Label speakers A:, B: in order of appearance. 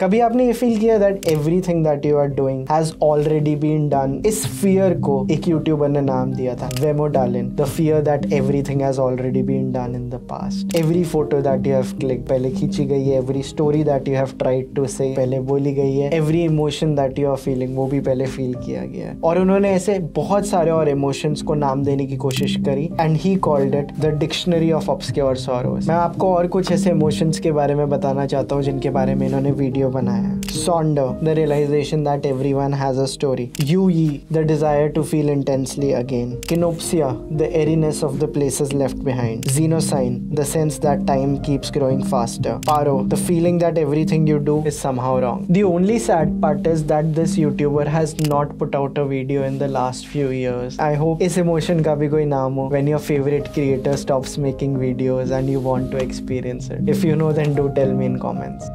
A: कभी आपने ये फील किया that everything that you are doing has already been done इस फियर को एक यूट्यूबर ने नाम दिया था वेमो डालिन the fear that everything has already been done in the past every photo that you have click पहले खींची गई है. Every story that you have tried to say पहले बोली गई है. Every emotion that you are feeling वो भी पहले फील किया गया है. और उन्होंने ऐसे बहुत सारे और इमोशंस को नाम देने की कोशिश करी and he called it the dictionary of obscure sorrows मैं आपको और कुछ ऐसे इमोशंस के बारे में बताना चाहता हूँ जिनके बारे में इन्होंने video बनाया है sonder the realization that everyone has a story you E the desire to feel intensely again kenopsia the eeriness of the places left behind zenosyne the sense that time keeps growing faster paro the feeling that everything you do is somehow wrong. The only sad part is that this YouTuber has not put out a video in the last few years. I hope इस emotion का भी कोई नाम हो when your favorite creator stops making videos and you want to experience it. If you know then do tell me in comments.